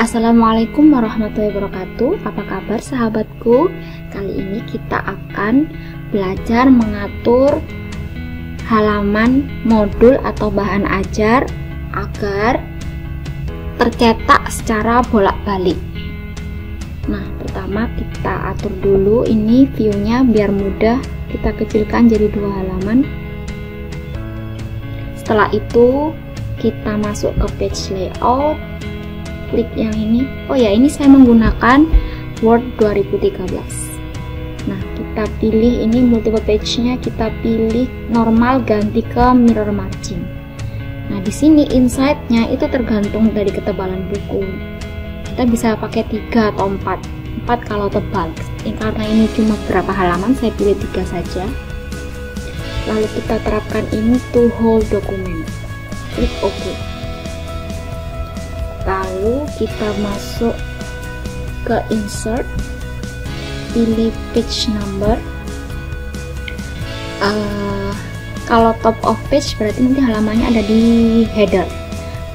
Assalamualaikum warahmatullahi wabarakatuh. Apa kabar sahabatku? Kali ini kita akan belajar mengatur halaman modul atau bahan ajar agar tercetak secara bolak-balik. Nah pertama kita atur dulu ini viewnya biar mudah kita kecilkan jadi dua halaman. Setelah itu kita masuk ke page layout klik yang ini. Oh ya ini saya menggunakan Word 2013 nah kita pilih ini multiple page nya kita pilih normal ganti ke mirror margin. Nah di sini insight nya itu tergantung dari ketebalan buku. Kita bisa pakai 3 atau 4 4 kalau tebal. Ini karena ini cuma berapa halaman saya pilih 3 saja. Lalu kita terapkan ini to whole document. Klik OK lalu kita masuk ke insert pilih page number. Uh, kalau top of page berarti nanti halamannya ada di header.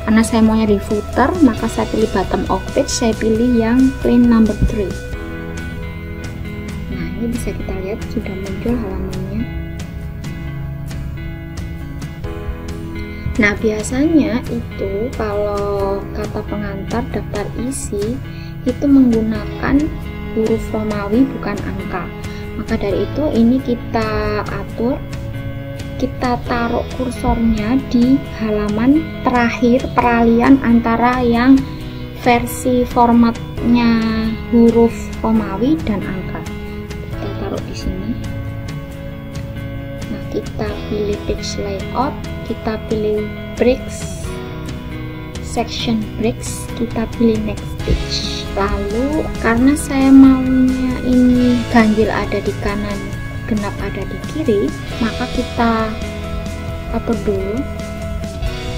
Karena saya maunya di footer maka saya pilih bottom of page saya pilih yang plain number 3 nah ini bisa kita lihat sudah muncul halamannya. Nah, biasanya itu kalau pengantar daftar isi itu menggunakan huruf Romawi bukan angka. Maka dari itu ini kita atur kita taruh kursornya di halaman terakhir peralihan antara yang versi formatnya huruf Romawi dan angka. Kita taruh di sini. Nah, kita pilih page layout kita pilih breaks section breaks kita pilih next page lalu karena saya maunya ini ganjil ada di kanan genap ada di kiri maka kita atur dulu.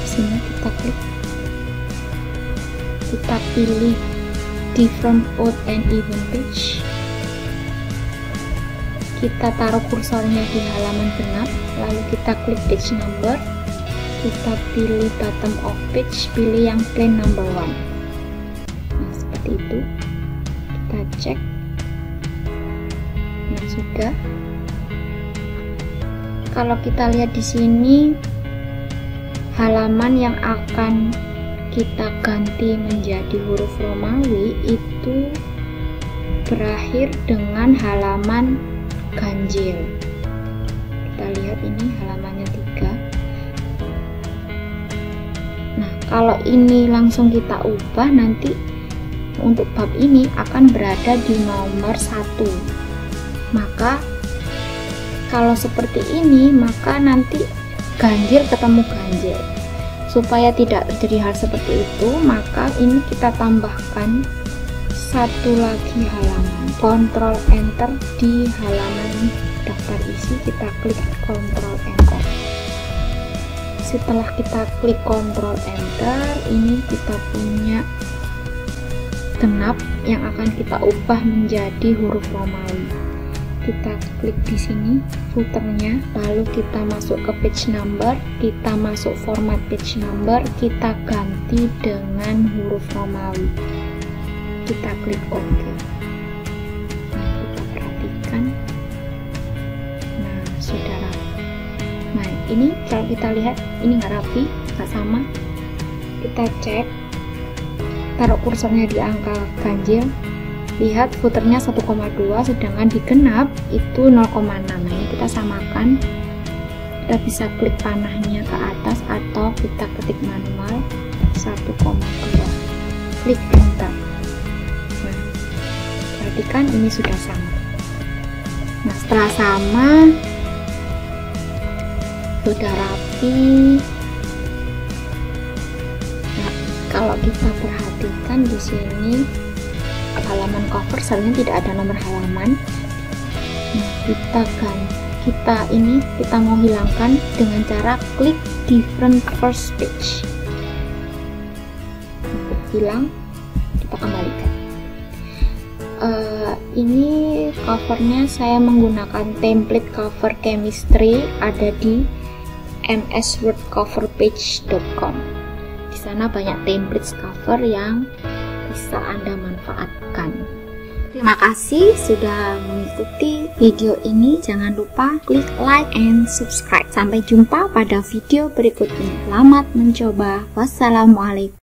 Sini kita klik. Kita pilih different odd and even page. Kita taruh kursornya di halaman genap lalu kita klik page number kita pilih bottom of page pilih yang plain number one. Nah seperti itu. Kita cek. Nah sudah. Kalau kita lihat di sini halaman yang akan kita ganti menjadi huruf Romawi itu berakhir dengan halaman ganjil. Kita lihat ini halamannya kalau ini langsung kita ubah nanti untuk bab ini akan berada di nomor satu. Maka kalau seperti ini maka nanti ganjil ketemu ganjil. Supaya tidak terjadi hal seperti itu maka ini kita tambahkan satu lagi halaman. Kontrol enter di halaman daftar isi kita klik kontrol enter setelah kita klik Ctrl Enter ini kita punya genap yang akan kita ubah menjadi huruf Romawi. Kita klik di sini footernya lalu kita masuk ke page number kita masuk format page number kita ganti dengan huruf Romawi. Kita klik OK ini kalau kita lihat ini nggak rapi nggak sama. Kita cek taruh kursornya di angka ganjil. Lihat footernya 1,2 sedangkan di genap itu 0,6 nah ini kita samakan. Kita bisa klik panahnya ke atas atau kita ketik manual 1,2 klik enter. Nah perhatikan ini sudah sama. Nah setelah sama sudah rapi. Nah, kalau kita perhatikan di sini halaman cover sebenarnya tidak ada nomor halaman. Nah, kita kan kita ini kita mau hilangkan dengan cara klik different first page. Untuk hilang kita kembalikan. Uh, ini covernya saya menggunakan template cover chemistry ada di mswordcoverpage.com bisa sana banyak template cover yang bisa Anda manfaatkan. Terima kasih sudah mengikuti video ini. Jangan lupa klik like and subscribe. Sampai jumpa pada video berikutnya. Selamat mencoba. Wassalamualaikum.